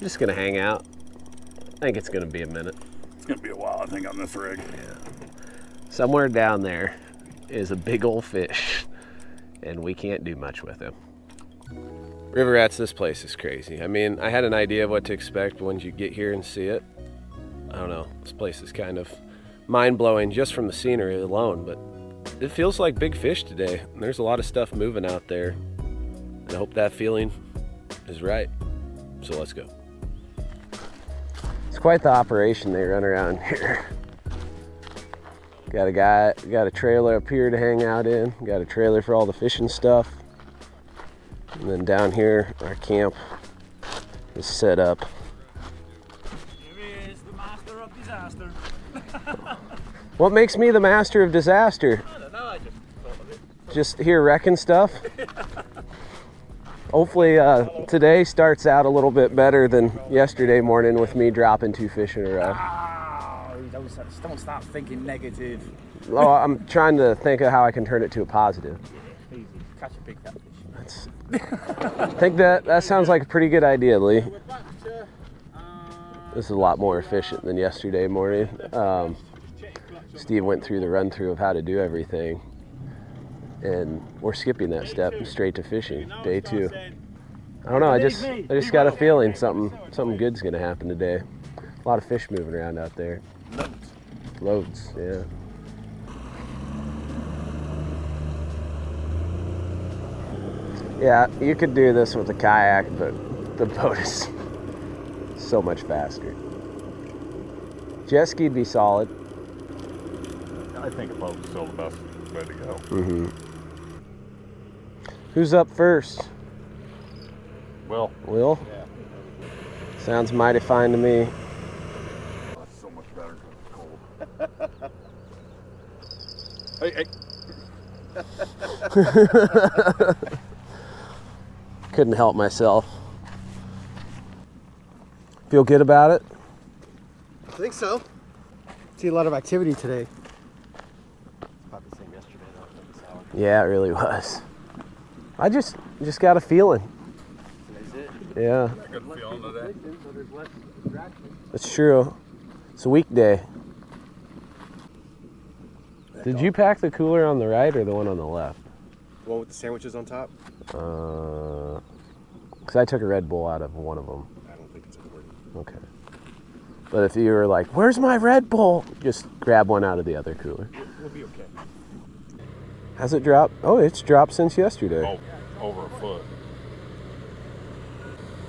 just gonna hang out. I think it's gonna be a minute. It's gonna be a while, I think, on this rig. Yeah. Somewhere down there is a big old fish, and we can't do much with him. River rats, this place is crazy. I mean, I had an idea of what to expect but once you get here and see it. I don't know, this place is kind of mind blowing just from the scenery alone, but it feels like big fish today. There's a lot of stuff moving out there. And I hope that feeling is right. So let's go. Quite the operation they run around here. Got a guy, got a trailer up here to hang out in. Got a trailer for all the fishing stuff. And then down here, our camp is set up. Here is the master of disaster. What makes me the master of disaster? I don't know, I just thought of it. Just here wrecking stuff. Hopefully uh, today starts out a little bit better than yesterday morning with me dropping two fish in a row. Oh, don't, don't start thinking negative. I'm trying to think of how I can turn it to a positive. Easy. Catch a big catfish. That's, I think that that sounds like a pretty good idea, Lee. This is a lot more efficient than yesterday morning. Um, Steve went through the run through of how to do everything, and we're skipping that step straight to fishing. Day two. I don't know. I just I just got a feeling something something good's gonna happen today. A lot of fish moving around out there. Loads, yeah. Yeah, you could do this with a kayak, but the boat is so much faster. Jet ski'd be solid. I think a boat's still the best way to go. Mm-hmm. Who's up first? Well, Will? Sounds mighty fine to me. that's so much better because it's cold. hey, hey. Couldn't help myself. Feel good about it? I think so. See a lot of activity today. About the same yesterday though. Yeah, it really was. I just just got a feeling. Yeah, Good feeling today. So there's less distraction. it's true. It's a weekday. Did you pack the cooler on the right or the one on the left? The One with the sandwiches on top? Uh, cause I took a Red Bull out of one of them. I don't think it's important. Okay. But if you were like, "Where's my Red Bull?" Just grab one out of the other cooler. We'll be okay. Has it dropped? Oh, it's dropped since yesterday. Oh, over a foot.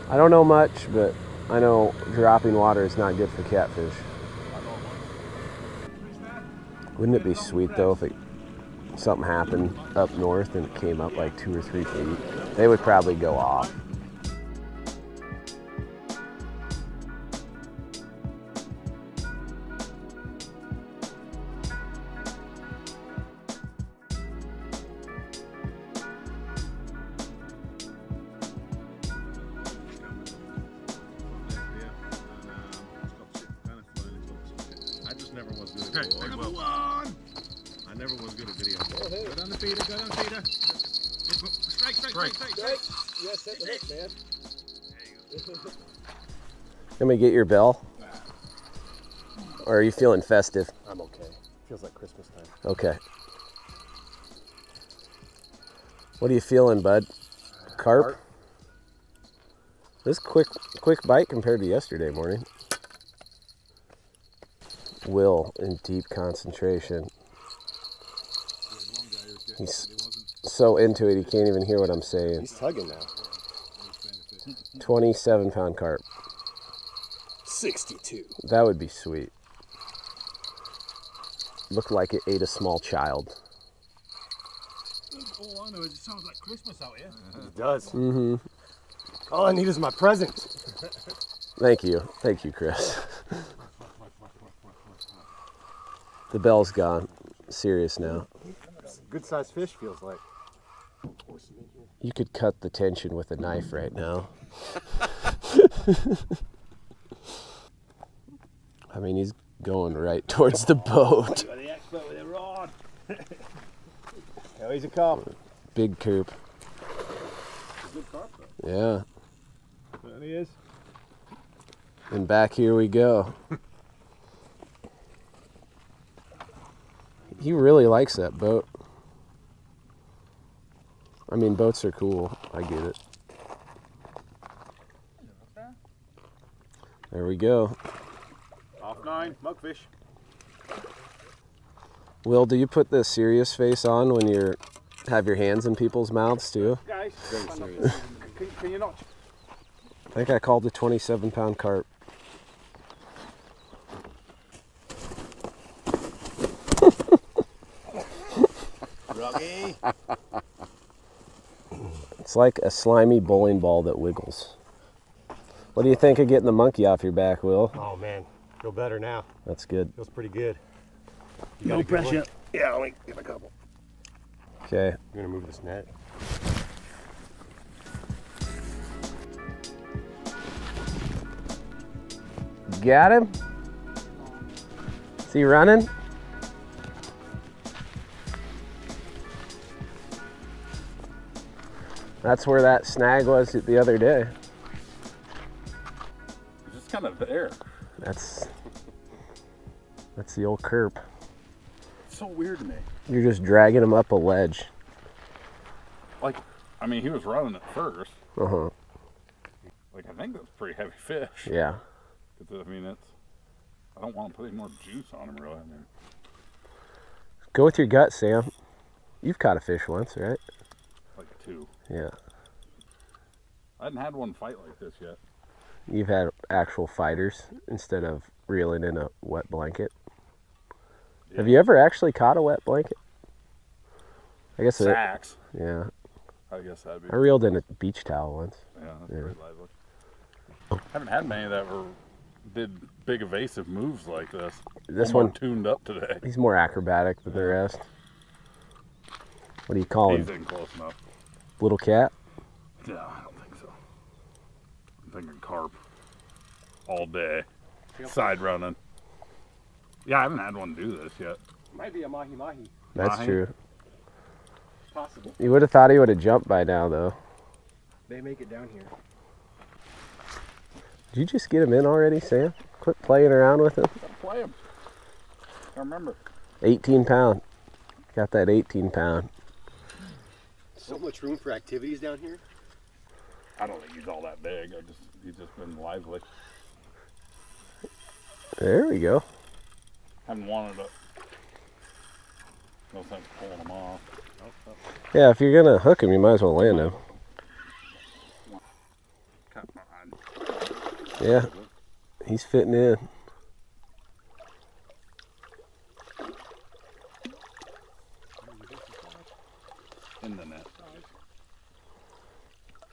I don't know much, but I know dropping water is not good for catfish. Wouldn't it be sweet though if it, something happened up north and it came up like two or three feet? They would probably go off. Just never was good at video. Number one! I never was good at video. Go down the feeder, go down the feeder. Straight, straight, straight, straight, straight. Yeah, set the hook, man. Let me get your bell. Or are you feeling festive? I'm okay. Feels like Christmas time. Okay. What are you feeling, bud? Carp? This quick quick bite compared to yesterday morning. Will in deep concentration. He's so into it he can't even hear what I'm saying. He's tugging now. 27 pound carp. 62. That would be sweet. Looked like it ate a small child. All I know is it sounds like Christmas out here. It does. Mm-hmm. All I need is my present. Thank you. Thank you, Chris. The bell's gone. Serious now. Good sized fish feels like. You could cut the tension with a knife right now. I mean, he's going right towards the boat. Got the expert with a rod. Oh, he's a cop. Big coop. Good carp though. Yeah. There he is. And back here we go. he really likes that boat. I mean, boats are cool. I get it. There we go. Off nine, mugfish. Will, do you put the serious face on when you're have your hands in people's mouths too? Guys, can, can you not? I think I called a 27 pound carp. It's like a slimy bowling ball that wiggles. What do you think of getting the monkey off your back, Will? Oh man, feel better now. That's good. Feels pretty good. You got No pressure. one? Yeah, let me get a couple. Okay. I'm gonna move this net. Got him? Is he running? That's where that snag was the other day. It's just kind of there. That's that's the old curb. It's so weird to me. You're just dragging him up a ledge. Like, I mean, he was running at first. Uh huh. Like, I think that's pretty heavy fish. Yeah. I mean, it's. I don't want to put any more juice on him, really. I mean, Go with your gut, Sam. You've caught a fish once, right? like two. Yeah. I hadn't had one fight like this yet. You've had actual fighters instead of reeling in a wet blanket. Have you ever actually caught a wet blanket? I guess it, Sacks. yeah. I guess that'd be. I reeled in a beach towel once. Yeah, that's Yeah. pretty lively. Haven't had many that were did big evasive moves like this. This I'm one, tuned up today. he's more acrobatic than the rest. What do you call He's him? in close enough. Little cat? No, I don't think so. I'm thinking carp all day, side running. Yeah, I haven't had one do this yet. Might be a mahi mahi. That's Mahi? true. Possible. You would have thought he would have jumped by now, though. They make it down here. Did you just get him in already, Sam? Quit playing around with him. Gotta play him. I remember. 18 pound. Got that 18 pound. So much room for activities down here. I don't think he's all that big. I just he's just been lively. There we go. Haven't wanted to. No sense pulling him off. Yeah, if you're gonna hook him, you might as well land him. Yeah, he's fitting in. In the net.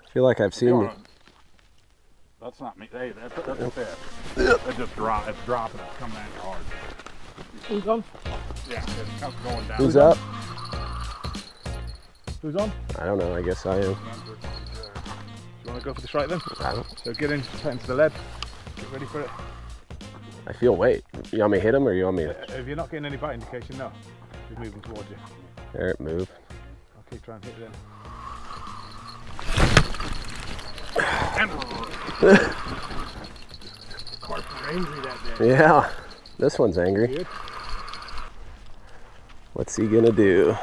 I feel like I've seen. You wanna- That's not me. Hey, that's that's a fish. It just drop. It's dropping. It's coming at you hard. Who's on? Yeah, it's come- going down. Who's up? Who's on? I don't know. I guess I am. Do You want to go for the strike then? I don't. So get in, head into the lead. Get ready for it. I feel weight. You want me to hit him or you want me to? Uh, if you're not getting any bite indication, no. He's moving towards you. There, it move. I'll keep trying to hit it Carp Yeah, this one's angry. What's he gonna do?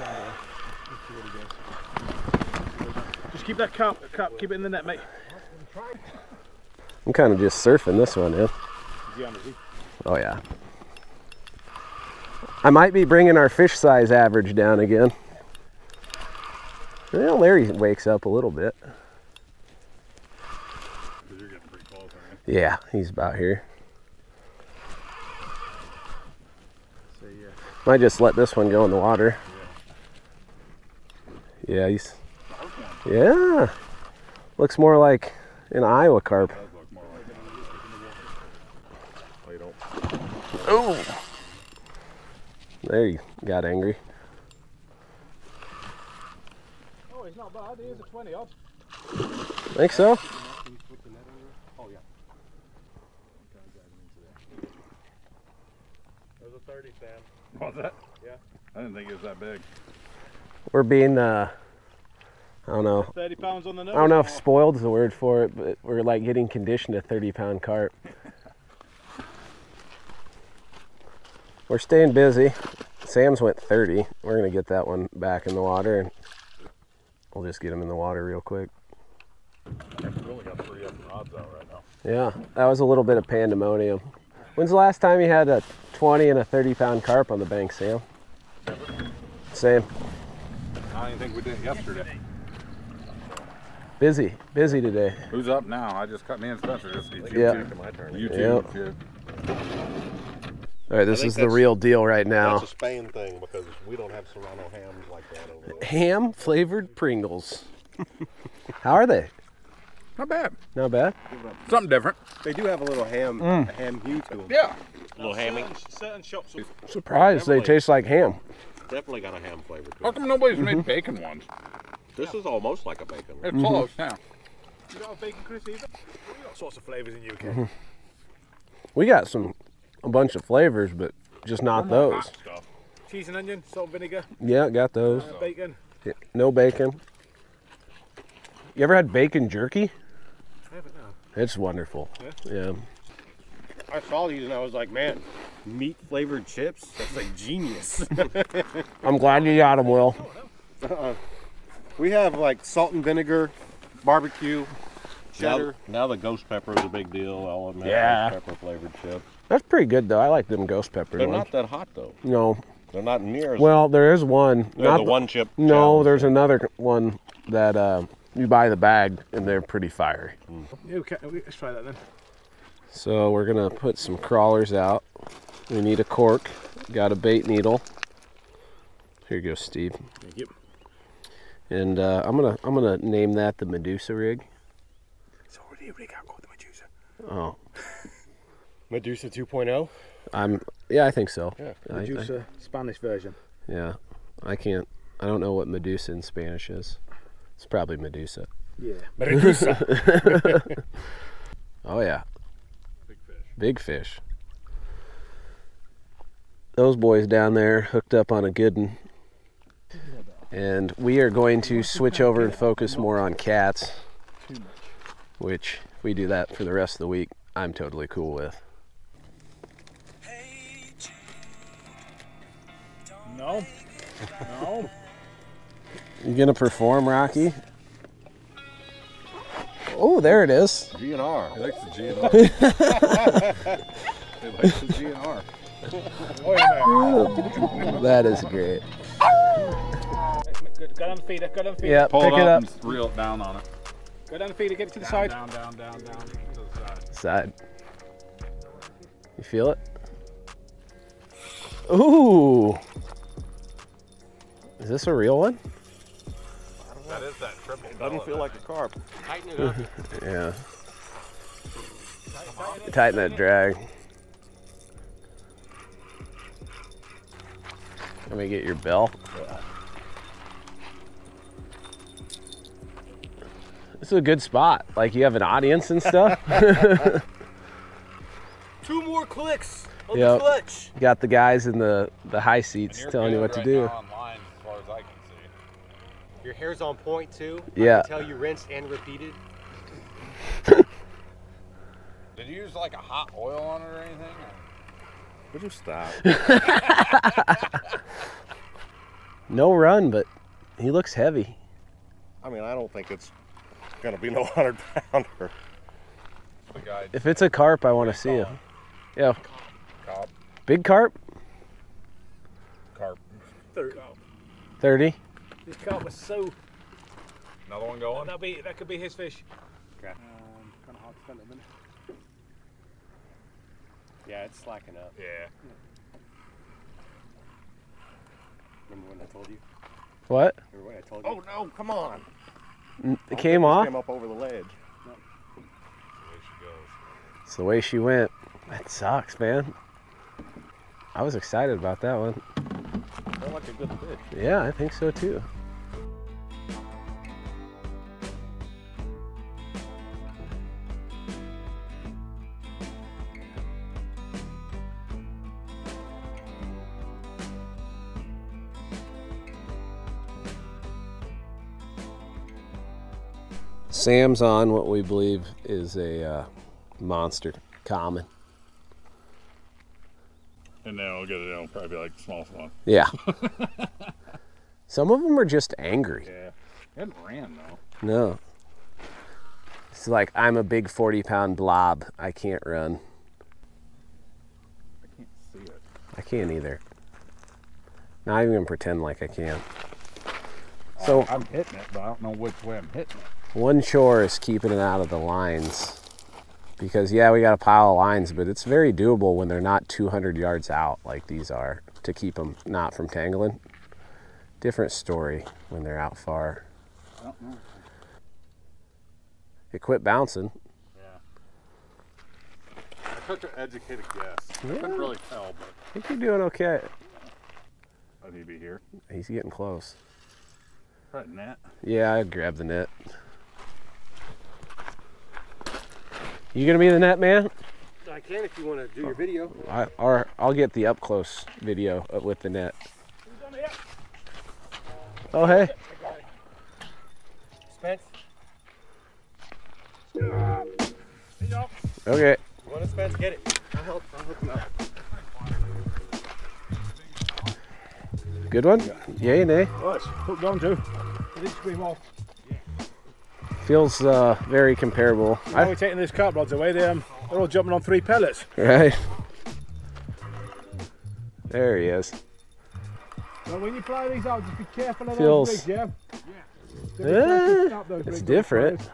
Just keep that cup, cup, keep it in the net, mate. I'm kind of just surfing this one in. Is he on, is he? Oh yeah. I might be bringing our fish size average down again. Well, Larry wakes up a little bit. Because you're getting pretty close, aren't you? Yeah, he's about here. So yeah. Might just let this one go in the water. Yeah, he's. Yeah. Looks more like an Iowa carp. Does look more like it. Oh, you don't. There you got angry. Oh, he's not bad. He is a 20 odd. Think so? Was it? Yeah. I didn't think it was that big. We're being, uh, I don't know. 30 pounds on the nose. I don't know if spoiled is the word for it, but we're like getting conditioned to 30 pound carp. we're staying busy. Sam's went 30. We're going to get that one back in the water and we'll just get him in the water real quick. Got three up rods out right now. Yeah, that was a little bit of pandemonium. When's the last time you had a 20 and a 30 pound carp on the bank, Sam? Same. I didn't think we did yesterday. Busy, busy today. Who's up now? I just cut me and Spencer just eat Yeah. YouTube. My turn. YouTube. Yep. yeah. All right, this is the real deal right now. That's a Spain thing because we don't have Serrano hams like that over there. Ham flavored Pringles. How are they? Not bad. Not bad. Something different. They do have a little ham, Mm. a ham hue to them. Yeah. A little hammy. Certain shops. will- Surprised they taste like ham. Definitely got a ham flavor to How come nobody's Mm-hmm. made bacon ones? This is almost like a bacon. It's close, yeah. You got a bacon Chris either? We got sorts of flavours in UK. Mm-hmm. We got some a bunch of flavors, but just not those. Hot stuff. Cheese and onion, salt and vinegar, Yeah, got those. uh, bacon. Yeah, No bacon. You ever had bacon jerky? I haven't now. It's wonderful. Yeah. I saw these and I was like, man, meat flavored chips? That's like genius. I'm glad you got them, Will. we have like salt and vinegar, barbecue, cheddar. now the ghost pepper is a big deal. I'll admit. Yeah. Ghost pepper flavored chip. That's pretty good though. I like them ghost pepper They're ones. not that hot though. No. They're not near as. Well, there is one. they're Not the the- one chip. No, challenge. there's another one that uh, you buy the bag and they're pretty fiery. Yeah, okay, let's try that then. So we're gonna put some crawlers out. We need a cork. Got a bait needle. Here you go, Steve. Thank you. And uh, I'm gonna I'm gonna name that the Medusa rig. It's already a rig out called the Medusa. Oh, Medusa 2.0. I'm yeah, I think so. Yeah, I- I- Medusa, Spanish version. yeah, I can't. I don't know what Medusa in Spanish is. It's probably Medusa. Yeah. Medusa. Oh yeah, Big fish. big fish. Those boys down there hooked up on a good one. And we are going to switch over and focus more on cats. Which, if we do that for the rest of the week, I'm totally cool with. No. No. You gonna perform, Rocky? Oh, there it is. GNR. He likes the GNR. he likes the GNR. Oh, that is great. Good. Go down the feeder. Go down the feeder. Yeah, Pull pick it it up, up. and reel it down on it. Go down the feeder. Get it to the Down, side. down, down, down, down. To the side. Side. You feel it? Ooh. Is this a real one? That is that triple. Doesn't feel like a carp. Tighten it up. Yeah. Tighten that drag. Let me get your bell. This is a good spot. Like you have an audience and stuff. Two more clicks on Yep. the clutch. Got the guys in the the high seats telling you what to right do. Online, as far as I can see. Your hair's on point too. Yeah. I can tell you rinsed and repeated. Did you use like a hot oil on it or anything? Would you stop? No run, but he looks heavy. I mean, I don't think it's gonna be no hundred pounder. The If it's a carp, I want to see him. Yeah, cop, big carp, carp. Third. 30. This carp was so. Another one going? That'll be. That could be his fish. Okay. Um, kind of hard to spell it, isn't it? Yeah, it's slacking up. Yeah. Remember when I told you? What? Remember when I told you? Oh no! Come on! It came off? Came up over the ledge. There she goes. It's the way she went. That sucks, man. I was excited about that one. Like a good fish. Yeah, I think so too. Sam's on what we believe is a uh, monster common. And then I'll get it. It'll probably be like small smallest one. Yeah. Some of them are just angry. Yeah. It ran though. No. It's like I'm a big 40 pound blob. I can't run. I can't see it. I can't either. Not even gonna pretend like I can. Oh, so I'm hitting it, but I don't know which way I'm hitting it. one chore is keeping it out of the lines. Because yeah, we got a pile of lines, but it's very doable when they're not 200 yards out like these are to keep them not from tangling. Different story when they're out far. I. It quit bouncing. Yeah. I took an educated guess. I Yeah. couldn't really tell, but I think you're doing okay. I need to be here. He's getting close. Right net. Yeah, I grabbed the net. You gonna be the net man? I can if you want to do your video. I, or I'll get the up close video with the net. Oh hey, Spence, okay. you want to Spence? Get it. I'll help. I'll hook him up. Good one. Yay, nay. Right, hooked on to. It did scream off. Feels uh, very comparable. Now I, we're taking these carp rods away. They're, um, they're all jumping on three pellets. right. There he is. When you fly these out, just be careful of Feels- those rigs, yeah? Yeah. Eh, it's different.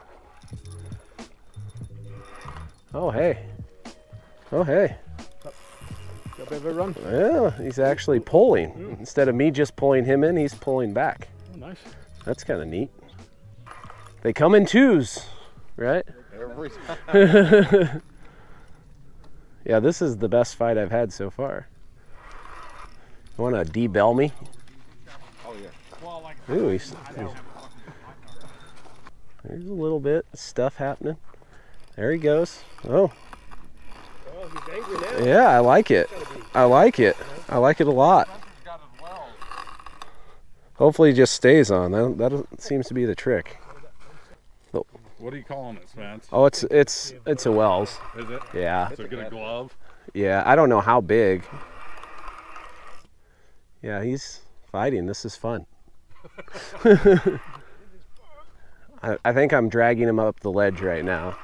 Oh hey. Oh hey. Got a bit of a run. Yeah, he's actually pulling. Instead of me just pulling him in, he's pulling back. Oh, nice. That's kind of neat. They come in twos, right? Every time. Yeah, this is the best fight I've had so far. You want to debell me? Oh yeah. Ooh, he's, he's- there's a little bit of stuff happening. There he goes. Oh, Oh, he's angry now. yeah, I like it. I like it. I like it a lot. Got it well. Hopefully, it just stays on. That, that seems to be the trick. What are you calling it, Spence? Oh, it's it's it's a Wels. Is it? Yeah, So get a glove. yeah. I don't know how big. Yeah, he's fighting. This is fun. I, I think I'm dragging him up the ledge right now.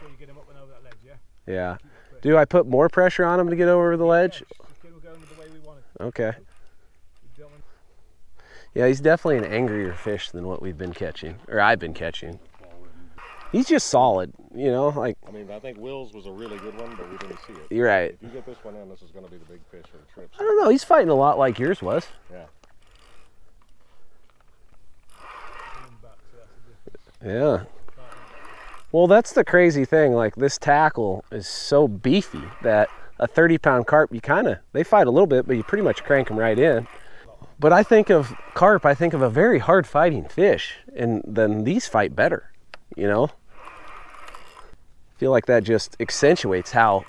So you get him up and over that ledge, yeah? Yeah. Do I put more pressure on him to get over the ledge? Just get him going with the way we want it. Okay. Yeah, he's definitely an angrier fish than what we've been catching, or I've been catching. He's just solid, you know. Like I mean, I think Will's was a really good one, but we didn't see it. you're right. If you get this one in, this is going to be the big fish or trips. I don't know. He's fighting a lot like yours was. Yeah. Yeah. Well, that's the crazy thing. Like this tackle is so beefy that a 30 pound carp, you kind of they fight a little bit, but you pretty much crank them right in. But I think of carp, I think of a very hard fighting fish, and then these fight better. You know. Feel like that just accentuates how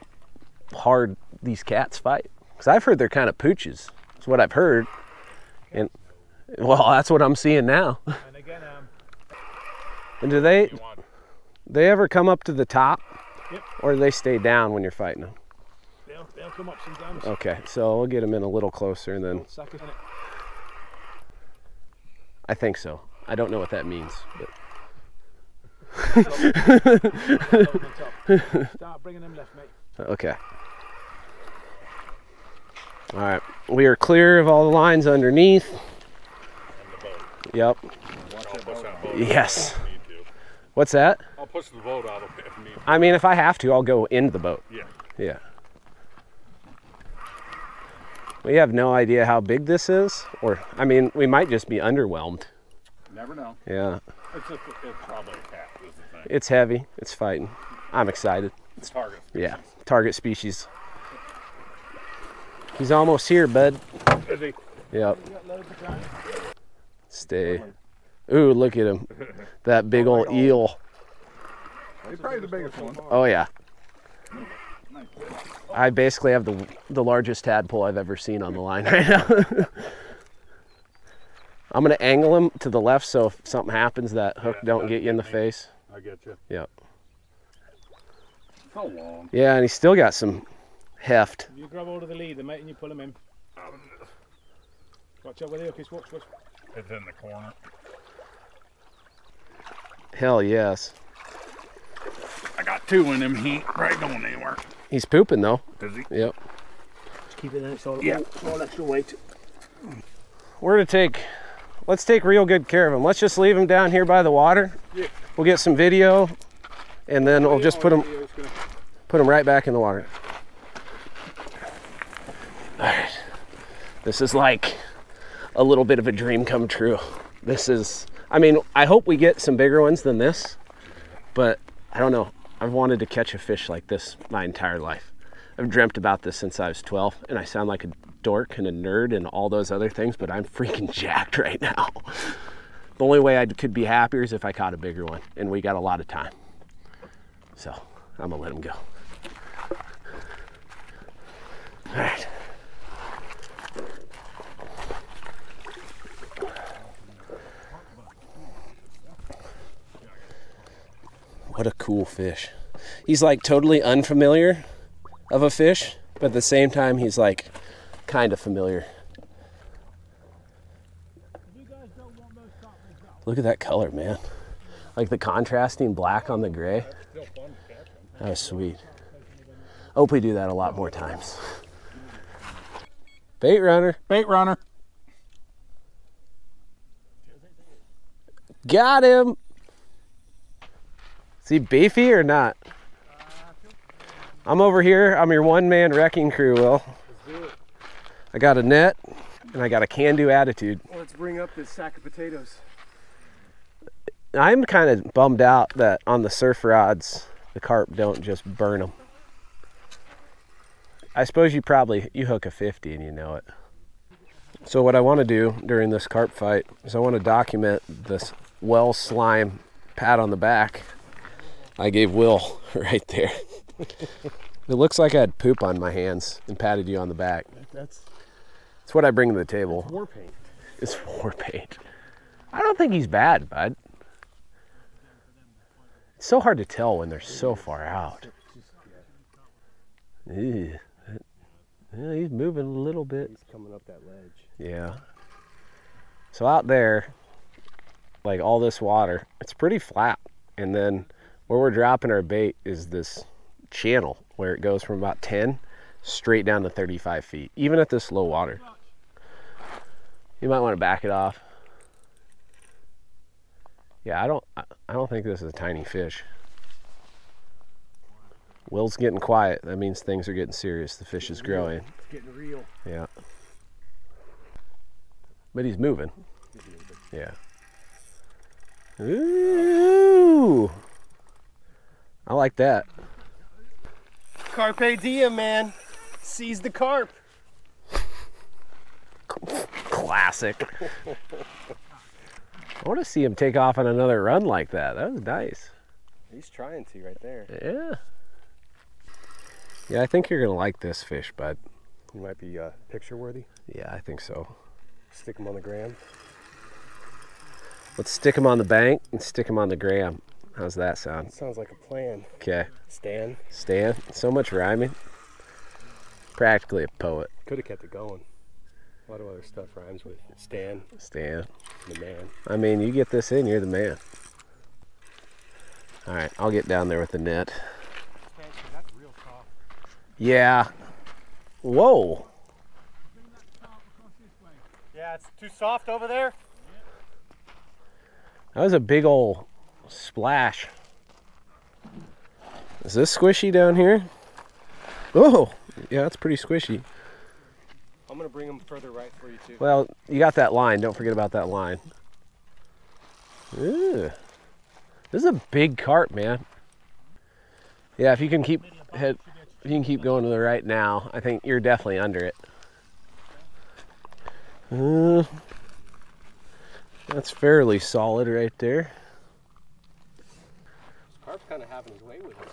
hard these cats fight. Because I've heard they're kind of pooches. That's what I've heard. And well, that's what I'm seeing now. And again, um, And do they they ever come up to the top? Yep. Or do they stay down when you're fighting them? they'll, they'll come up sometimes. Okay, so we'll get them in a little closer and then Suckers in it. I think so. I don't know what that means. But Start bringing them left, mate. okay. All right, we are clear of all the lines underneath. Yep. I'll push boat Yes. if I need to. What's that? I'll push the boat out if if need. I mean, if I have to, I'll go into the boat. Yeah. Yeah. We have no idea how big this is, or I mean, we might just be underwhelmed. Never know. Yeah, It's just it's probably a cat. Thing. it's heavy. It's fighting. I'm excited. It's target. Yeah, target species. He's almost here, bud. Is he? Yep. Stay. Ooh, look at him. That big old eel. He's probably the biggest one. Oh yeah. I basically have the the largest tadpole I've ever seen on the line right now. I'm gonna angle him to the left so if something happens that hook Yeah, don't get you in the that face. I get you. Yep. So long. Yeah, and he's still got some heft. You grab hold of the leader, mate, and you pull him in. Watch out where the hook is. Watch, watch. It's in the corner. Hell yes. I got two in him. He ain't right going anywhere. He's pooping though. Is he? Yep. Just keep it in. It's all, Yeah. all, all extra weight. We're gonna take, let's take real good care of them. Let's just leave them down here by the water. Yeah. We'll get some video, and then we'll just put them, gonna- put him right back in the water. All right. This is like a little bit of a dream come true. This is, I mean, I hope we get some bigger ones than this, but I don't know. I've wanted to catch a fish like this my entire life. I've dreamt about this since I was 12, and I sound like a dork and a nerd and all those other things, but I'm freaking jacked right now. The only way I could be happier is if I caught a bigger one, and we got a lot of time. So I'm gonna let him go. All right. What a cool fish. He's like totally unfamiliar of a fish, but at the same time, he's like kind of familiar. Look at that color, man. Like the contrasting black on the gray. That was sweet. I hope we do that a lot more times. Bait runner. Bait runner. Got him. Is he beefy or not? I'm over here. I'm your one man wrecking crew, Will. I got a net and I got a can do attitude. Let's bring up this sack of potatoes. I'm kind of bummed out that on the surf rods, the carp don't just burn them. I suppose you probably you hook a 50 and you know it. So what I want to do during this carp fight is I want to document this well slime pat on the back I gave Will right there. it looks like I had poop on my hands and patted you on the back. That's It's what I bring to the table. It's war paint. It's war paint. I don't think he's bad, bud. It's so hard to tell when they're so far out. Ew. Yeah, he's moving a little bit. He's coming up that ledge. Yeah. So out there, like all this water, it's pretty flat. And then where we're dropping our bait is this channel where it goes from about 10 straight down to 35 feet, even at this low water. You might want to back it off. Yeah, I don't I I don't think this is a tiny fish. Will's getting quiet. That means things are getting serious. The fish is growing. It's getting real. Yeah. But he's moving. Yeah. Ooh. I like that. Carpe diem, man. Seize the carp. Classic. I want to see him take off on another run like that. That was nice. He's trying to right there. Yeah. Yeah, I think you're going to like this fish, bud. He might be uh, picture worthy. Yeah, I think so. Stick him on the gram. Let's stick him on the bank and stick him on the gram. How's that sound? Sounds like a plan. Okay. Stan Stan, so much rhyming. Practically a poet. could have kept it going. A lot of other stuff rhymes with Stan, Stan. the man. I mean, you get this in, you're the man. All right, I'll get down there with the net. That's real soft. Yeah. Whoa. Yeah, it's too soft over there. That was a big old splash. Is this squishy down here? Oh, yeah, that's pretty squishy. I'm gonna bring him further right for you too. Well, you got that line. Don't forget about that line. Ooh. This is a big carp, man. Yeah, if you can keep head, if you can keep going to the right now, I think you're definitely under it. Uh, that's fairly solid right there. Carp's kind of having his way with us.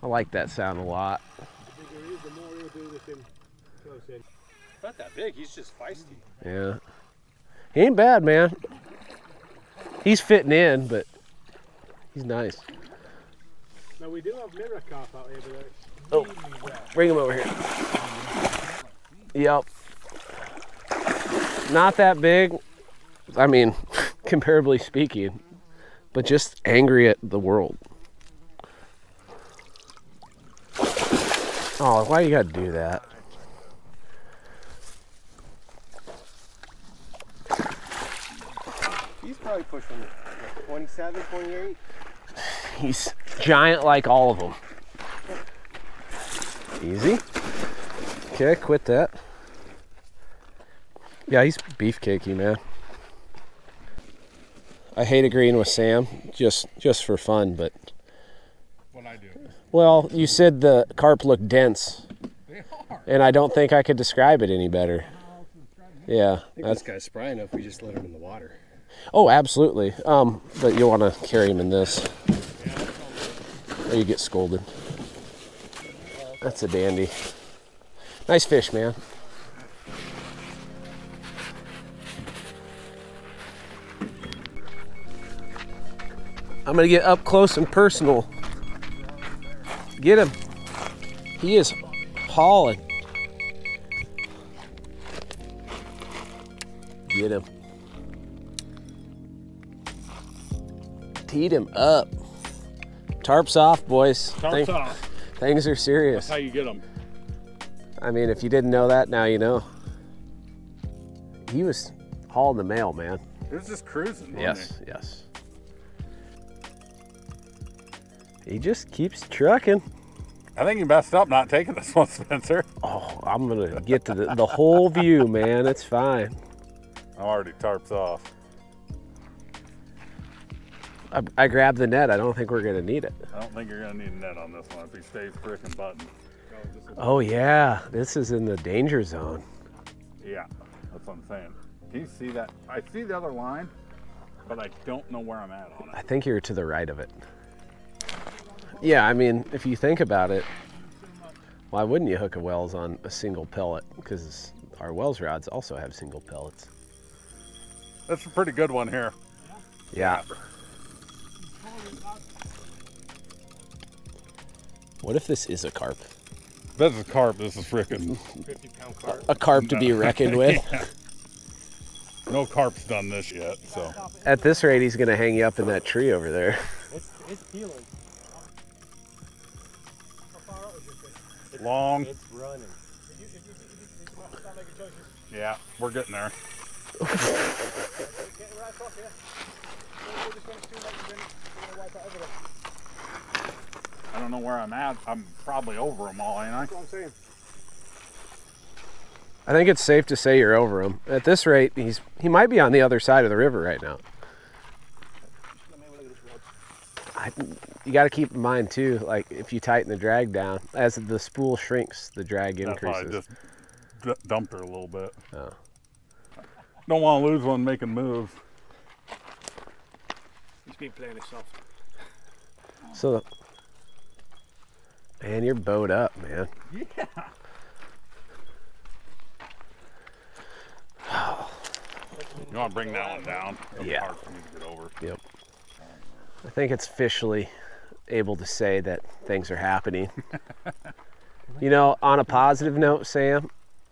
I like that sound a lot. Not that big. He's just feisty. Yeah. He ain't bad, man. He's fitting in, but he's nice. No, we do have mirror carp out here, but it's Oh. Bring him over here. Yep. Not that big. I mean, comparably speaking, but just angry at the world. Oh, why you gotta do that? He's probably pushing like 27, 28. He's giant like all of them. Easy. Okay, quit that. Yeah, he's beefcakey, man. I hate agreeing with Sam, just just for fun, but What I do. Well, you said the carp looked dense, They are. and I don't think I could describe it any better. Yeah, I think that's this guy's spry enough. We just let him in the water. oh, absolutely. Um, but you'll want to carry him in this, or you get scolded. That's a dandy. Nice fish, man. I'm gonna get up close and personal. Get him. He is hauling. Get him. Teed him up. Tarps off, boys. Tarps off. Things are serious. That's how you get them. I mean, if you didn't know that, now you know. He was hauling the mail, man. It was just cruising. Yes, yes. He just keeps trucking. I think you messed up not taking this one, Spencer. Oh, I'm gonna get to the, the whole view, man. It's fine. I'm already tarps off. I, I grabbed the net. I don't think we're gonna need it. I don't think you're gonna need a net on this one if he stays frickin' button. Oh yeah, this is in the danger zone. Yeah, that's what I'm saying. Can you see that? I see the other line, but I don't know where I'm at on it. I think you're to the right of it. Yeah, I mean, if you think about it, why wouldn't you hook a Wels on a single pellet? Because our Wels rods also have single pellets. That's a pretty good one here. Yeah. What if this is a carp? This is carp. This is frickin' 50 pound carp. A carp to be reckoned with? no carp's done this yet. So At this rate, he's going to hang you up in that tree over there. It's, it's healing. Long. It's running. Start making choices. Yeah, we're getting there. Get right across here. Don't do this one, it's too late, then you're gonna wipe out everything. I don't know where I'm at. I'm probably over them all, ain't I? That's what I'm saying. I think it's safe to say you're over him. At this rate, he's he might be on the other side of the river right now. Let me have a look at this rod. I, you got to keep in mind too, like if you tighten the drag down, as the spool shrinks, the drag That's why I increases. just d- dumped her a little bit. Oh. Don't want to lose one making moves. He's been playing it soft. So, man, you're bowed up, man. Yeah. You want to bring that one down? It'll Yeah. hard for me to get over. Yep. I think it's officially able to say that things are happening. you know, on a positive note, Sam,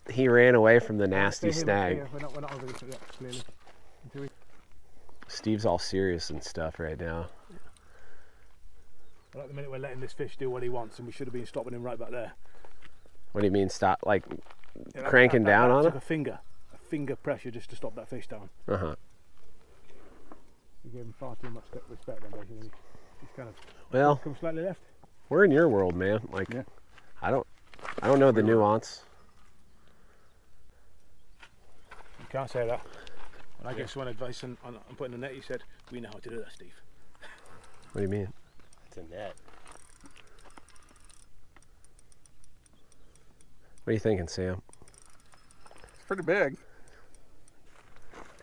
he ran away from the nasty snag. we're- We're not, we're not over this yet, clearly. Steve's all serious and stuff right now. well, at the minute we're letting this fish do what he wants, and we should have been stopping him right back there. What do you mean stop? Like, Yeah, Cranking that- that- down that on him? a finger, a finger pressure just to stop that fish down. uh huh. We gave him far too much respect then, basically. He's kind of Well, come slightly left. we're in your world, man. Like, Yeah. I don't, I don't know the nuance. You can't say that. When I gave someone advice on, on, on putting the net, he said, "We know how to do that, Steve." What do you mean? It's a net. What are you thinking, Sam? It's pretty big.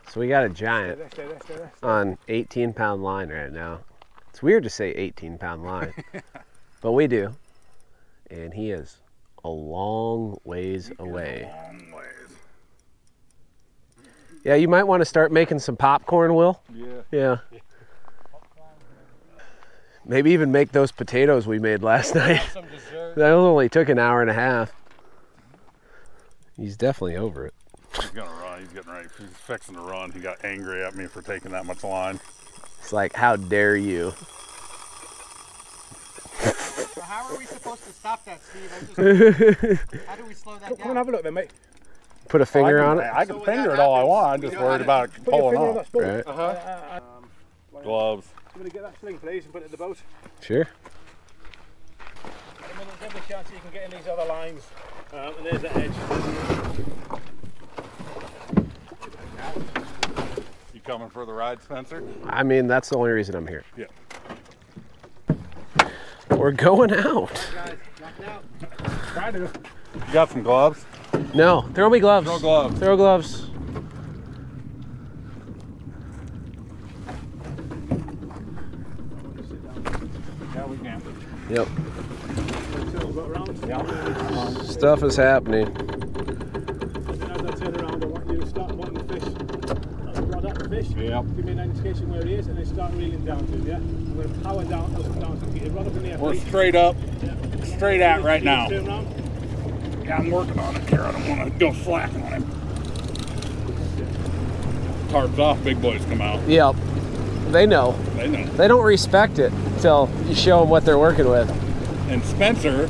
So we got a giant there, there, there. on 18 pound line right now. It's weird to say 18 pound line, but we do. And he is a long ways away. Long ways. Yeah, you might want to start making some popcorn, Will. Yeah. Yeah. Maybe even make those potatoes we made last night. Some dessert. That only took an hour and a half. He's definitely over it. He's gonna run. He's getting ready. He's fixing to run. He got angry at me for taking that much line. It's like, how dare you? So how are we supposed to stop that, Steve? I just, how do we slow that Come and have a look then, mate. Put a finger I on it. I can So finger that it all I want. I'm just worried about Put your pulling finger on off. that spool. Right. Uh-huh. Gloves. I'm going to get that sling, please, and put it in the boat. Sure. I mean, there's every chance you can get in these other lines. Um, and there's the edge. You coming for the ride, Spencer? I mean, that's the only reason I'm here. Yeah. We're going out. Guys, out. Try to. You got some gloves? No, throw me gloves. Throw gloves. Throw gloves. Yeah, we can. Yep. So, got around. Yeah. Stuff is happening. Fish, Yep. give me an indication where he is, and then start reeling down to him, yeah? I'm going to power down, push him down, so get your rod up in the air. We're please. straight up. Yeah. straight out right now. Yeah, I'm working on it here. I don't want to go slack on him. Tarps off, big boys come out. Yep. They know. They know. They don't respect it until you show them what they're working with. And Spencer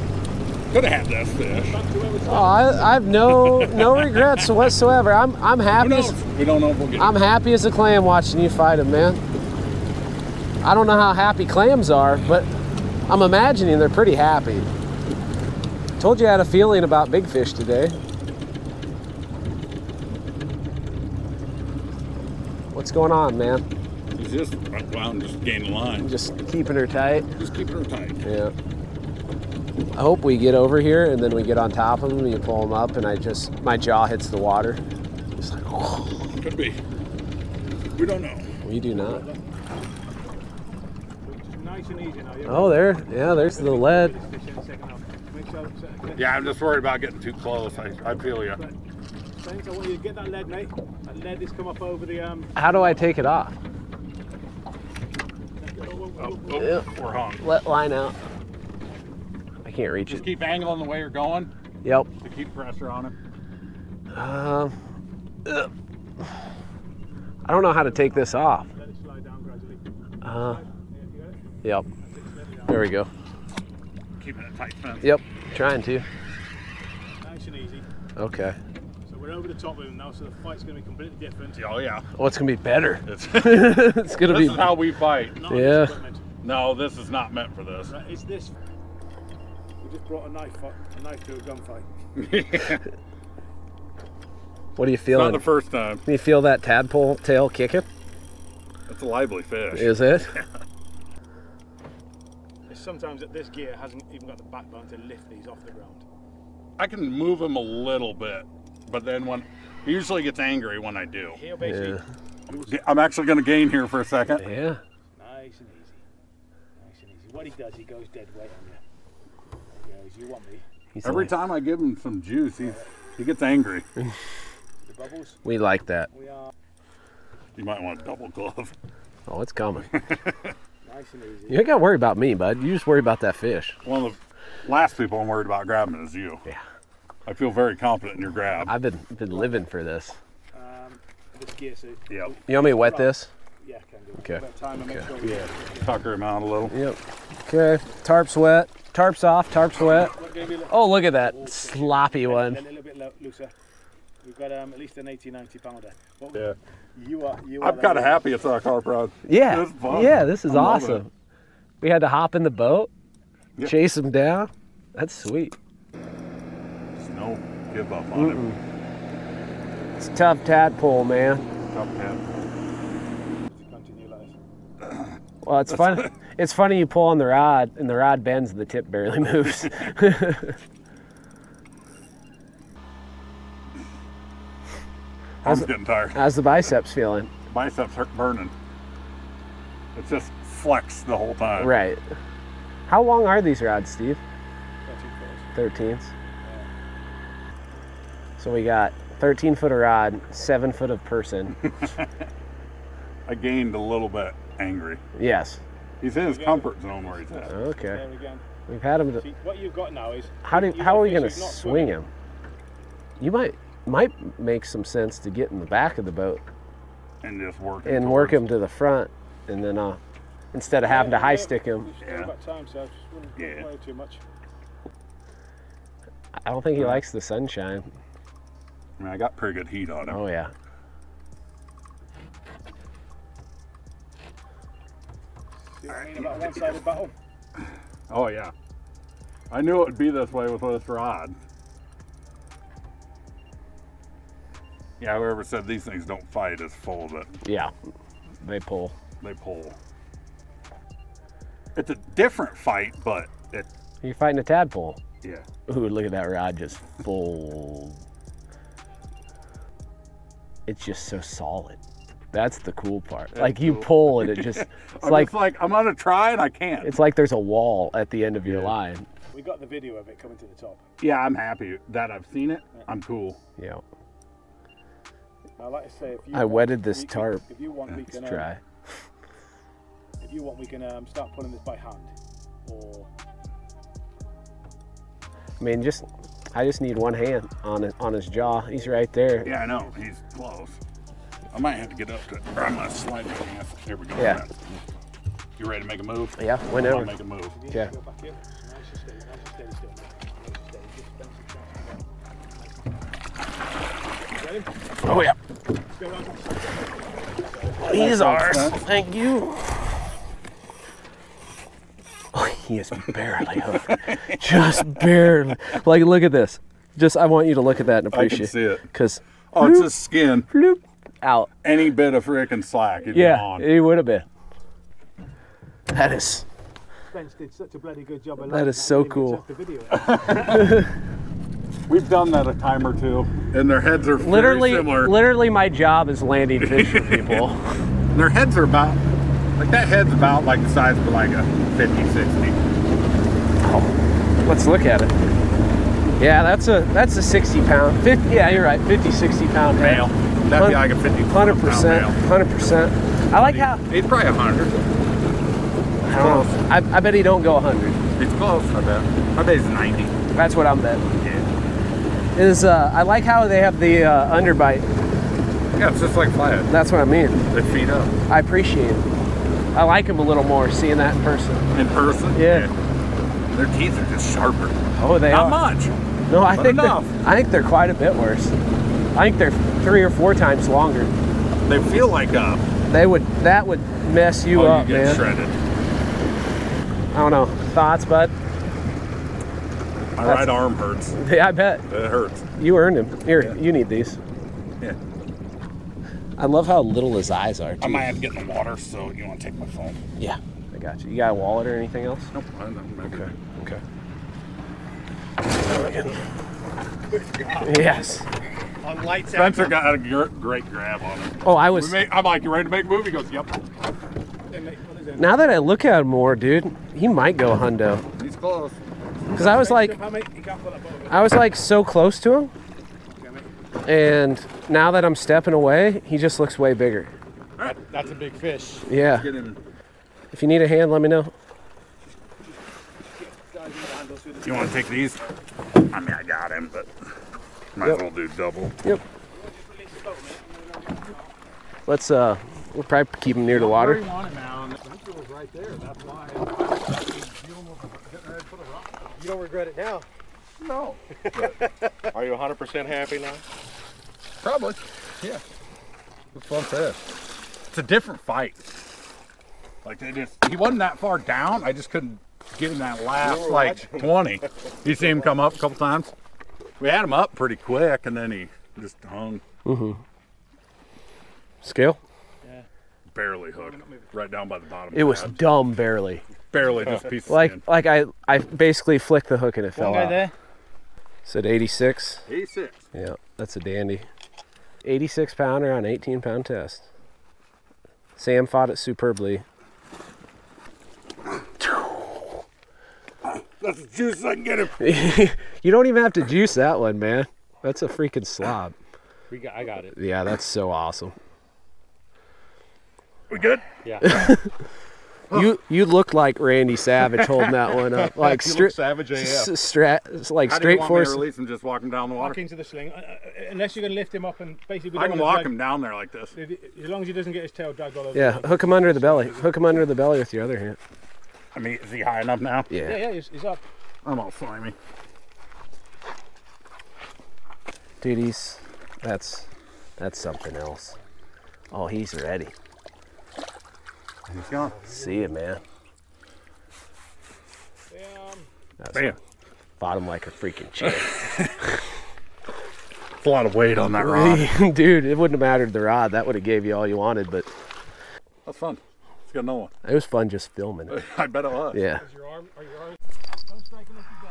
could have had this fish. Back to where we Oh, I, I have no no regrets whatsoever. I'm I'm happy. As, We don't know if we'll get I'm happy as a clam watching you fight him, man. I don't know how happy clams are, but I'm imagining they're pretty happy. Told you I had a feeling about big fish today. What's going on, man? He's just well, I'm just gaining line. Just keeping her tight. Just keeping her tight. Yeah. I hope we get over here and then we get on top of them and you pull them up and I just my jaw hits the water. Just like, oh, Could be. We don't know. we do not. Nice and easy now. Oh, there, yeah, there's the lead. Fish in a second now. Make sure it's, Yeah, I'm just worried about getting too close. I, I feel you. Thanks, I want you to get that lead, mate. That lead has come up over the um. How do I take it off? Oh, oh, Yeah. we're hung. Let line out. I can't reach Just it. keep angling the way you're going Yep. to keep pressure on him. Um, ugh. I don't know how to take this off. Let it slide down gradually. Uh, Yeah, you got it? yep. Just let it down. There we go. Keeping it tight, Spence. Yep. Trying to. Nice and easy. Okay. So we're over the top of him now, so the fight's going to be completely different. Oh yeah. Oh, it's gonna be better. It's, it's gonna be. this be. is how we fight. Not Yeah. No, this is not meant for this. Right, it's this. We just brought a knife, a knife to a gunfight. What are you It's not the first time. Can you feel that tadpole tail kicking? That's a lively fish. Is it? It's sometimes that this gear hasn't even got the backbone to lift these off the ground. I can move him a little bit, but then when he usually gets angry when I do. He'll Yeah. I'm actually going to gain here for a second. Yeah. nice and easy, nice and easy. What he does, he goes dead weight on you. There he goes. You want me? He's Every like- time I give him some juice, he he gets angry. The bubbles. We like that. We are You might want a double glove. Oh, it's coming. nice and easy. You ain't gotta worry about me, bud. You just worry about that fish. One of the last people I'm worried about grabbing is you. Yeah. I feel very confident in your grab. I've been been living for this. Um, this gear suit. Yep. You want me to wet this? Yeah, can do. Okay. About time and make Okay. sure we Yeah. Tucker him out a little. Yep. Okay. Tarp's wet. Tarp's off. Tarp's wet. We're gonna be a little, Oh, look at that sloppy one. a one. little bit looser. We've got um, at least an 80, 90 pounder. What Yeah. You are. You are I'm kind of happy it's our carp rod. Yeah. This is fun. Yeah. This is I'm awesome. We had to hop in the boat, Yep. chase him down. That's sweet. There's no give up on him. It's a tough tadpole, man. Tough man. Continue like. Well, it's fun. it's funny you pull on the rod and the rod bends and the tip barely moves. I'm getting tired. How's the biceps feeling? Biceps hurt burning. It's just flex the whole time. Right. How long are these rods, Steve? 13 13s. So we got 13 foot of rod, 7 foot of person. I gained a little bit angry. yes. He's in his comfort zone where he's at. Okay. There again. We've had him. To, See, what you've got now is how do how are we gonna swing him? You might might make some sense to get in the back of the boat And just work. and work him to the front, and then uh, instead of having to high stick him. We've still Yeah. got time, so I just wouldn't Yeah. worry too much. I don't think he likes the sunshine. I mean, I got pretty good heat on him. Oh yeah. See I mean about one-sided battle? Oh yeah. I knew it would be this way with this rod. Yeah, whoever said these things don't fight is full of it. Yeah. They pull. They pull. It's a different fight, but it You're fighting a tadpole. yeah. Ooh, look at that rod just full. It's just so solid. That's the cool part. That's like you cool. pull and it just it's I'm like just like I'm gonna try and I can't. it's like there's a wall at the end of your Yeah. line. We got the video of it coming to the top. yeah, I'm happy that I've seen it. I'm cool. Yeah. Now, like I say, if you I want, wetted this we can- tarp. If you want, we Let's can. um, try. If you want, we can um, start pulling this by hand, or I mean, just I just need one hand on it, on his jaw. He's right there. Yeah, I know. He's close. I might have to get up to it. I'm gonna slide my hands. There we go. Yeah. You ready to make a move? Yeah, whenever. make a move. Yeah. to go back in. Nice and steady, nice and steady still. Nice and steady. Just spend some time. Got him? Oh yeah. Let's go around that side. He's ours. Thank you. Oh, he is barely hooked. Just barely. Like, look at this. Just, I want you to look at that and I appreciate. can see it. Because, Oh, it's his skin. bloop, out. Any bit of freaking slack, he'd be Yeah, he would have been. That is. Spence did such a bloody good job of That is so cool. We've done that a time or two, and their heads are Literally, very similar. literally, my job is landing fish for people. their heads are about like that head's about like the size of like a 50, 60. Let's look at it. Yeah, that's a that's a 60 pound. 50, yeah, you're right. 50, 60 pound Male. That'd be like a 50 Hundred percent. Hundred percent. I like how. He's probably a hundred. I don't know. I, I bet he don't go 100. It's close, I bet. I bet he's 90. That's what I'm betting. Yeah. Is uh, I like how they have the uh, underbite. Yeah, it's just like flat. That's what I mean. They feed up. I appreciate it. I like him a little more seeing that in person. In person? Yeah. Their teeth are just sharper. Oh, they Not are. Not much. No, I but think enough. I think they're quite a bit worse. I think they're three or four times longer. They feel like uh, They would that would mess you oh, up, you get man. shredded. I don't know. Thoughts, bud? My right arm hurts. Yeah, I bet It hurts. you earned him. Here, Yeah. you need these. Yeah. I love how little his eyes are. I Too. might have to get in the water, so you want to take my phone? Yeah, I got you. You got a wallet or anything else? Nope. I don't Okay. Okay. Yes. On lights out. Spencer got a great grab on him. Oh, I was. make, I'm like, you ready to make a movie? He goes, yep. Now that I look at him more, dude, he might go hundo. He's close. Cause I was like, How many? You can't pull that boat. I was like so close to him, and now that I'm stepping away, he just looks way bigger. That, that's a big fish. Yeah. If you need a hand, let me know. You want to take these? I mean, I got him, but might Yep. as well do double. Yep. Let's uh, we'll probably keep him near the water. want it now. And Spencer was right there. That's why. You don't regret it now. No. Are you 100% happy now? Probably. Yeah. It's fun fish. It's a different fight. Like they just, he wasn't that far down. I just couldn't get him that last like 20. You see him come up a couple times? We had him up pretty quick, and then he just hung mm-hmm. Scale? barely hooked right down by the bottom. It was tab. dumb, barely. barely just a piece of Like skin. like I I basically flicked the hook and it fell guy out. there. Said 86. 86. Yeah, that's a dandy. 86 pounder on 18 pound test. Sam fought it superbly. That's as juice I can get him. you don't even have to juice that one, man. That's a freaking slob. We got, I got it. Yeah, that's so awesome. We good? Yeah. You you look like Randy Savage holding that one up, like You straight, look savage AF. stra- like How do you straight want me to release him just walking down the Back water? into the sling, uh, uh, unless you're going to lift him up and basically. I can walk him down there like this. As long as he doesn't get his tail dragged all over. Yeah, the hook him under the belly. Hook him under the belly with your other hand. I mean, is he high enough now? Yeah, Yeah, yeah, he's, he's up. I'm all slimy. dude, he's that's that's something else. Oh, he's ready. He's gone. See it, man. Um, That's Bam. fought him like a freaking champ. It's a lot of weight on that rod. dude, it wouldn't have mattered the rod. That would have gave you all you wanted, but That's fun. Let's get another one. it was fun just filming it. I bet it was. Yeah. your arm, your arms? Don't strike him if you go,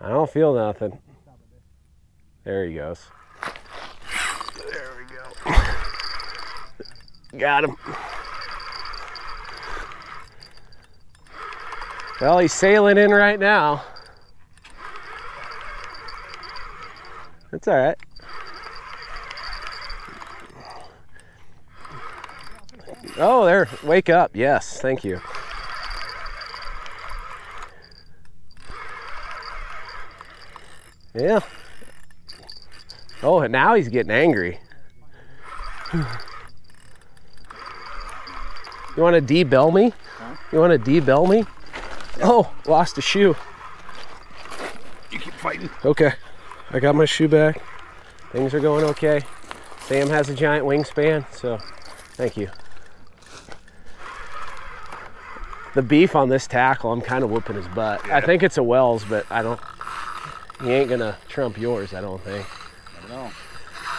yeah? I don't feel nothing. There he goes. There we go. Got him. Well, he's sailing in right now. That's all right. Oh, there. Wake up. Yes, thank you. Yeah. Oh, and now he's getting angry. You want to de-bell me? You want to de-bell me? Oh, lost a shoe. You keep fighting. Okay, I got my shoe back. Things are going okay. Sam has a giant wingspan, so thank you. The beef on this tackle, I'm kind of whooping his butt. I think it's a Wels, but I don't. He ain't gonna trump yours, I don't think. I don't know.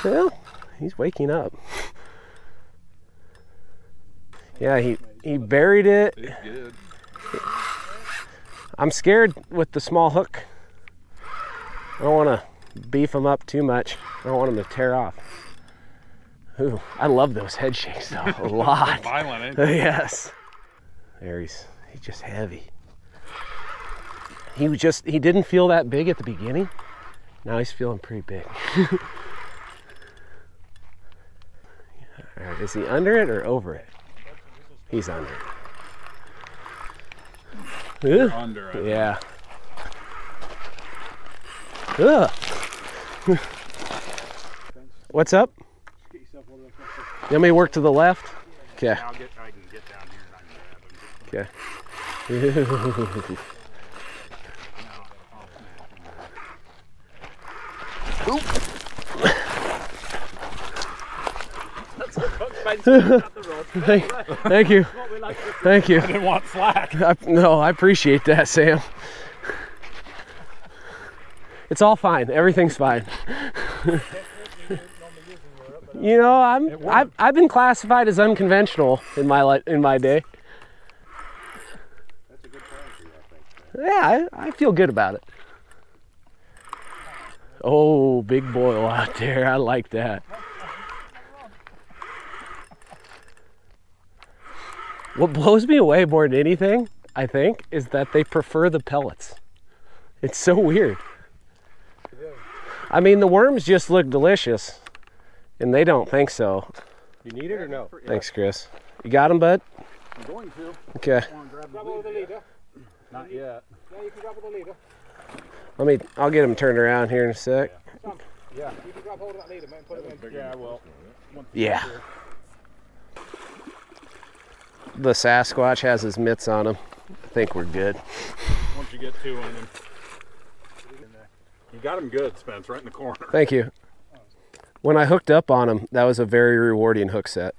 Well, he's waking up. Yeah, he he buried it. I'm scared with the small hook. I don't want to beef them up too much. I don't want them to tear off. Ooh, I love those head shakes though, a lot. Violent, yes. There he's he's just heavy. He was just he didn't feel that big at the beginning. Now he's feeling pretty big. All right, is he under it or over it? He's under it. Under. Yeah. Ugh. What's up? Get yourself all the way across You want me to work to the left? Okay. I'll get, I can get down here and I can grab him. Okay. thank, thank you. Thank you. I didn't want slack. I, no, I appreciate that, Sam. It's all fine. Everything's fine. you know, I'm I've, I've been classified as unconventional in my li- in my day. Yeah, I, I feel good about it. Oh, big boil out there. I like that. What blows me away more than anything, I think, is that they prefer the pellets. It's so weird. I mean, the worms just look delicious, and they don't think so. You need it or no? Thanks, Chris. You got them, bud? I'm going to. Okay. Grab hold of the leader. Not yet. Yeah, you can grab hold of the leader. Let me. I'll get him turned around here in a sec. Yeah. You can grab hold of that leader, mate, and put him in. Yeah, I will. Yeah. The Sasquatch has his mitts on him. I think we're good. Once you get to him, then. You got him good, Spence, right in the corner. Thank you. When I hooked up on him, that was a very rewarding hook set.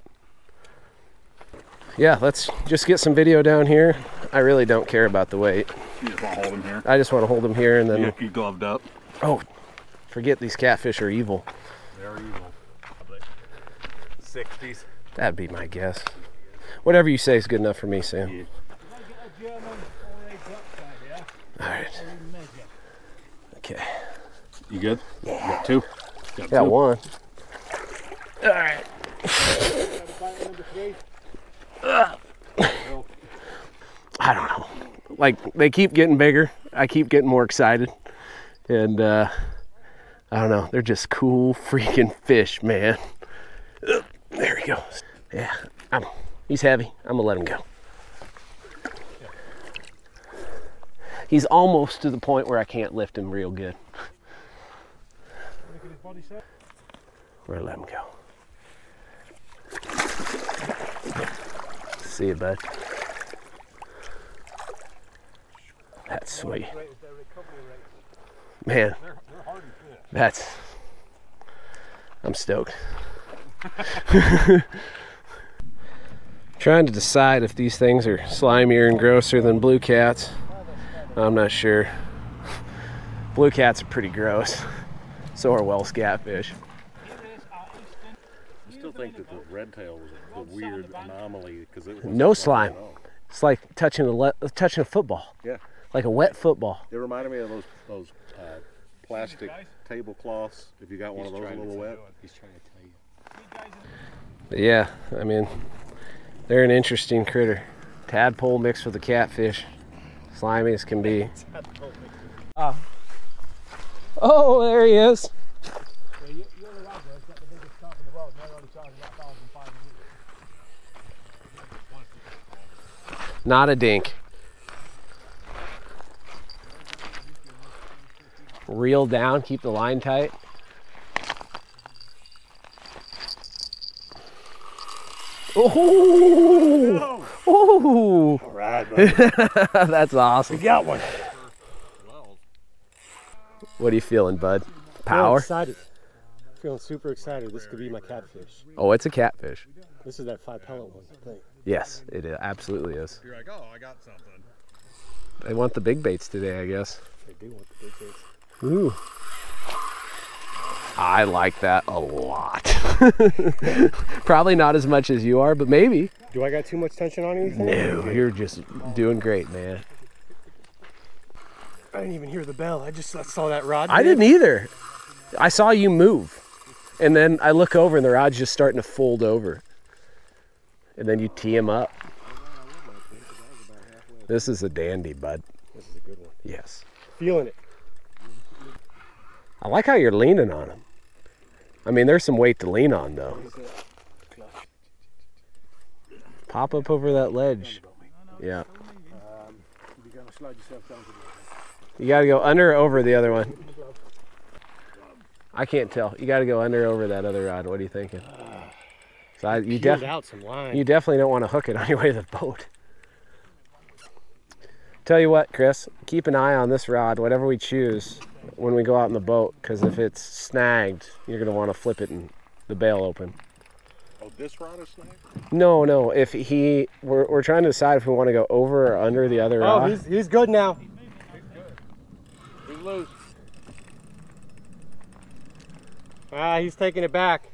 Yeah, let's just get some video down here. I really don't care about the weight. You just want to hold him here. I just want to hold him here and then, You, you gloved up. oh, forget these catfish are evil. They're evil. 60s. That'd be my guess. Whatever you say is good enough for me, Sam. Yeah. A German or a black side, yeah? All right. Okay. You good? Yeah. got two? Got Got two? one. All right. Grab a bite number three. I don't know. Like they keep getting bigger. I keep getting more excited, and uh, I don't know. They're just cool freaking fish, man. There he goes. Yeah, I'm, he's heavy. I'm gonna let him go. He's almost to the point where I can't lift him real good. Look at his body set. We're gonna let him go. See you, bud. That's sweet. Rate is their recovery rate. Man, They're, they're hardy fish. that's. I'm stoked. Trying to decide if these things are slimier and grosser than blue cats. I'm not sure. Blue cats are pretty gross. So are Wels catfish. I still think that the red tail was the weird anomaly because it was No slime. It's like touching a le- touching a football. Yeah. Like a wet football. It reminded me of those those uh, plastic tablecloths. If you got one of those a little wet, He's trying to tell you. But yeah, I mean, they're an interesting critter. Tadpole mixed with a catfish. Slimy as can be. Ah. Oh, there he is. Yeah, you, you're the lad that's the biggest carp in the world. They're only charging about 1,500 Not a dink. Reel down, keep the line tight. Oh, oh, All right, buddy. that's awesome. we got one. What are you feeling, bud? Feeling Power? excited. Feeling super excited. This could be my catfish. Oh, it's a catfish. This is that five pellet one, I think. Yes, it absolutely is. you're like, oh, I got something. They want the big baits today, I guess. They do want the big baits. Ooh. I like that a lot. Probably not as much as you are, but maybe. Do I got too much tension on anything? No, you're just doing great, man. I didn't even hear the bell. I just saw that rod. I didn't either. I saw you move. And then I look over and the rod's just starting to fold over. And then you tee him up. This is a dandy, bud. This is a good one. Yes. Feeling it. I like how you're leaning on him. I mean, there's some weight to lean on, though. Pop up over that ledge. Yeah. Um, you're You got to go under or over the other one. I can't tell. You got to go under or over that other rod. What are you thinking? So I, you, def- out some line. you definitely don't want to hook it on your way to the boat. Tell you what, Chris, keep an eye on this rod, whatever we choose, when we go out in the boat, because if it's snagged, you're going to want to flip it and the bail open. Oh, this rod is snagged. No, no. If he, we're, we're trying to decide if we want to go over or under the other oh, rod. he's, he's good now. He's loose. Ah, he's taking it back.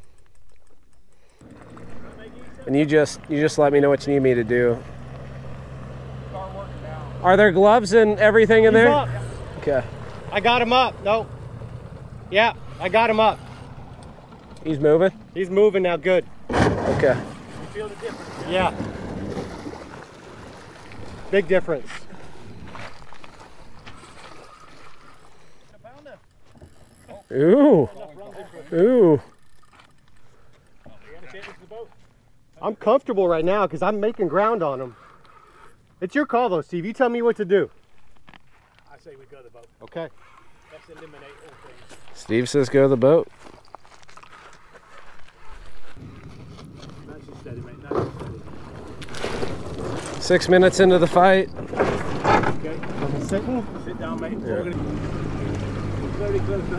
And you just, you just let me know what you need me to do. Are there gloves and everything in He's there? up. Okay. I got him up. Nope. Yeah, I got him up. He's moving. He's moving now. Good. Okay. You feel the difference? Yeah. Big difference. A pounder. Ooh. Ooh. You going to take this to the Ooh. I'm comfortable right now because I'm making ground on him. It's your call though, Steve. You tell me what to do. I say we go to the boat. Okay. Let's eliminate all things. Steve says go to the boat. Steady, mate. Nice and steady. Six minutes into the fight. Okay. I'm sitting. Sit down, mate. We're gonna... Very close to the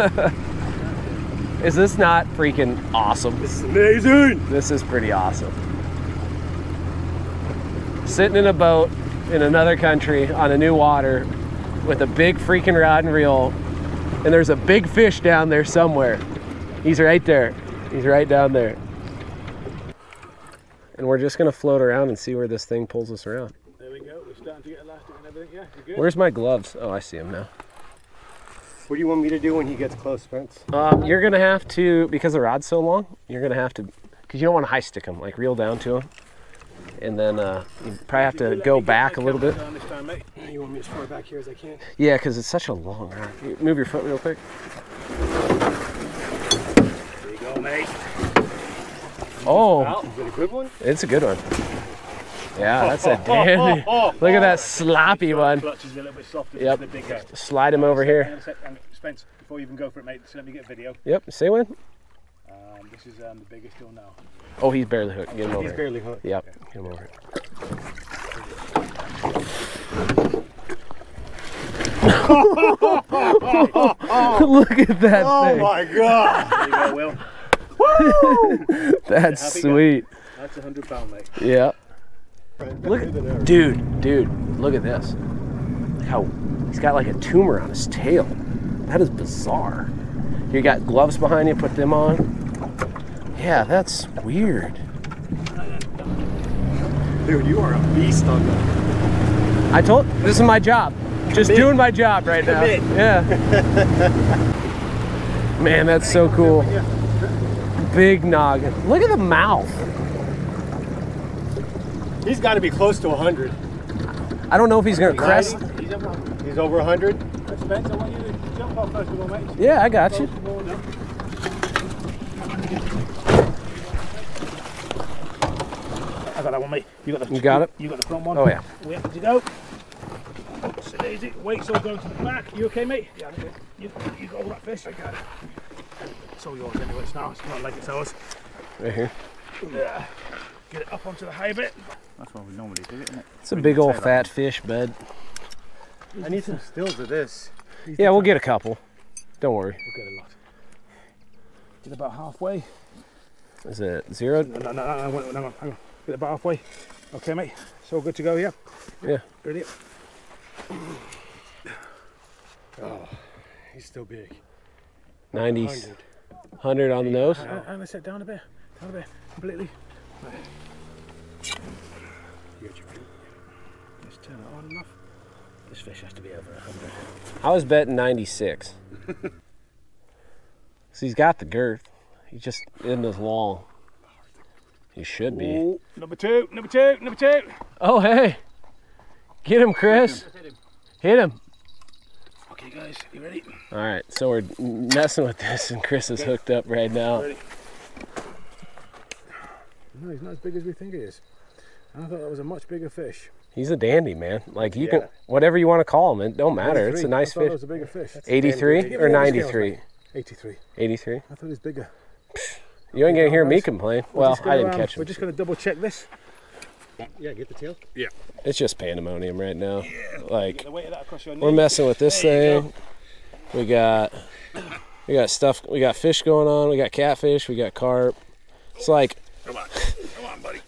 other rod. Is this not freaking awesome? This is amazing. This is pretty awesome. Sitting in a boat in another country on a new water with a big freaking rod and reel, and there's a big fish down there somewhere. He's right there. He's right down there. And we're just gonna float around and see where this thing pulls us around. There we go. We're starting to get elastic and everything. Yeah, you good? Where's my gloves? Oh, I see them now. What do you want me to do when he gets close, Spence? Um, you're gonna have to because the rod's so long. You're gonna have to, because you don't want to high stick him, like reel down to him, and then uh, you probably have to go back a little bit. Time. You want me as far back here as I can? Yeah, because it's such a long rod. Move your foot real quick. There you go, mate. Oh, Is it a good one? it's a good one. Yeah, that's a dandy. Look at that sloppy one. Clutch is a little bit softer Yep. than the big. Slide him over here. on a sec, hang on. Spence, before you even go for it, mate, just let me get a video. Yep, say when? Um, this is um, the biggest till now. Oh, he's barely hooked. Get him over He's barely hooked. Yep, get him over. Look at that thing. Oh my god! There you go, Will. That's Happy guy. sweet. That's a hundred pound, mate. Yeah. Look at, dude, dude, look at this. Look how he's got like a tumor on his tail. That is bizarre. You got gloves behind you, put them on. Yeah, that's weird. Dude, you are a beast on that. I told this is my job. Just doing my job right now. Commit. Yeah. Man, that's so cool. Big noggin. Look at the mouth. He's got to be close to 100. I don't know if he's gonna crest. He's up on. He's over 100. Spence, I want you to jump off first of all, mate. Yeah, I got you. First of. I got that one, mate. You got the. You got it? You got the front one. Oh yeah. We have to go. Sit easy. Weight's all going to the back. You okay, mate? Yeah, I'm good. You, you got all that fish? I got it. It's all yours anyway. It's not. It's not like it's ours. Right here. Yeah. Get it up onto the high bit. That's what we normally do, isn't it? It's a big old fat fish, bud. I need some stills of this. Yeah, we'll get a couple. Don't worry. We'll get a lot. Get about halfway. Is it zero? No, no, no, no, no, wait, hang on, hang on. Get about halfway. Okay, mate. It's all good to go, yeah? Yeah. Ready? Oh, he's still big. 90, 100. 100 on the nose. Hang on, hang on, sit down a bit. Down a bit. Completely. Right. You got your feet. Just turn it on enough. This fish has to be over 100. I was betting 96. so he's got the girth. He just isn't as long. He should be. Ooh, number two, number two, number two. Oh, hey. Get him, Chris. Hit him. Okay, guys, you ready? All right, so we're messing with this, and Chris is hooked up right now. Ready. No, he's not as big as we think he is. I thought that was a much bigger fish. He's a dandy, man. Like you Yeah. can, whatever you want to call him, it don't matter. It's a nice I thought it fish. was a bigger fish. 83 or me all the scales, 93? 83. 83. I thought it was bigger. You ain't gonna hear me complain. We're Well, gonna, I didn't um, catch We're just going to double check this. Yeah, get the tail. Yeah. It's just pandemonium right now. Yeah. Like Get the weight of that across your we're messing with this There you thing. We got we got stuff. We got fish going on. We got catfish. We got carp. It's like Come on. Come on, buddy.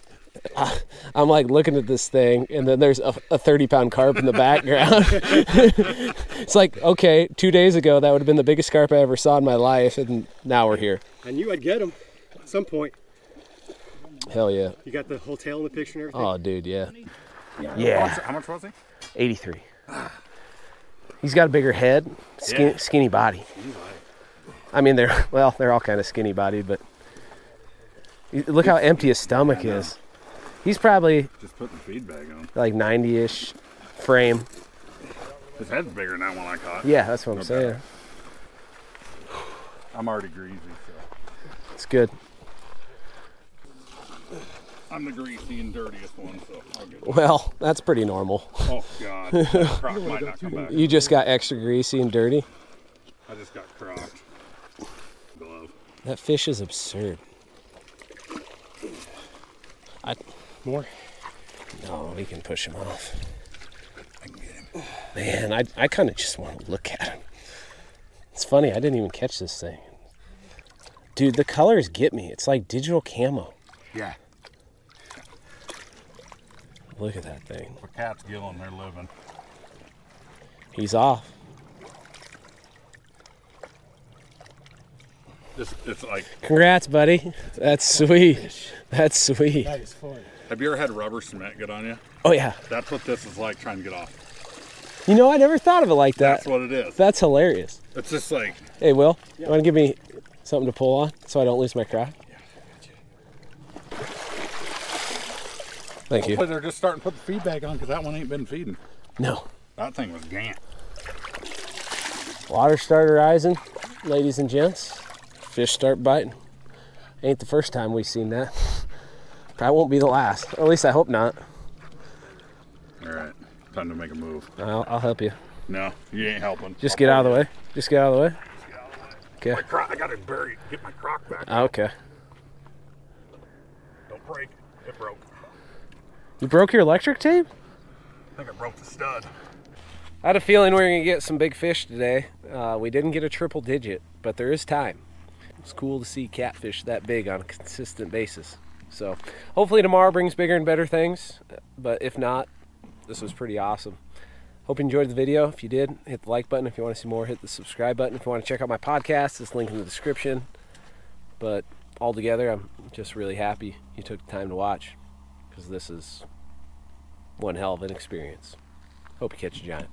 I'm like looking at this thing, and then there's a, a 30 pound carp in the background. it's like okay, two days ago that would have been the biggest carp I ever saw in my life, and now we're here. I knew I'd get him at some point. Hell yeah! You got the whole tail in the picture and everything. Oh, dude, yeah, How yeah. How much was he? 83. He's got a bigger head, skinny, skinny body. I mean, they're well, they're all kind of skinny bodied, but you- look how empty his stomach is. He's probably Just putting the feed bag on. like 90-ish frame. His head's bigger than that one I caught. Yeah, that's what I'm No saying. bad. I'm already greasy, so It's good. I'm the greasy and dirtiest one, so I'll get Well, that's pretty normal. Oh god. Might not come back. You just got extra greasy and dirty. I just got crocked. Glove. That fish is absurd. I More? no, we can push him off. I can get him. Man, I I kind of just want to look at him. It's funny, I didn't even catch this thing. Dude, the colors get me. It's like digital camo. Yeah. Look at that thing. For cats gilling, they're living. He's off. It's, it's like, Congrats, buddy. That's sweet. That's sweet. That is fun. have you ever had rubber cement get on you? Oh yeah. That's what this is like trying to get off. You know, I never thought of it like that. That's what it is. That's hilarious. It's just like, Hey, Will, you want to give me something to pull on so I don't lose my craft? Thank you. They're just starting to put the feed feedback on because that one ain't been feeding. No. That thing was gant. Water started rising, ladies and gents. Fish start biting. Ain't the first time we've seen that. Probably won't be the last. At least I hope not. All right, time to make a move. I'll, I'll help you. No, you ain't helping. Just get out of the way. Just get out of the way. Okay. I got it buried. Get my crock back. Okay. Don't break. It broke. You broke your electric tape? I think I broke the stud. I had a feeling we were gonna get some big fish today. Uh, we didn't get a triple digit, but there is time. It's cool to see catfish that big on a consistent basis. So hopefully tomorrow brings bigger and better things. But if not, this was pretty awesome. Hope you enjoyed the video. If you did, hit the like button. If you want to see more, hit the subscribe button. If you want to check out my podcast, it's linked in the description. But altogether, I'm just really happy you took the time to watch because this is one hell of an experience. Hope you catch a giant.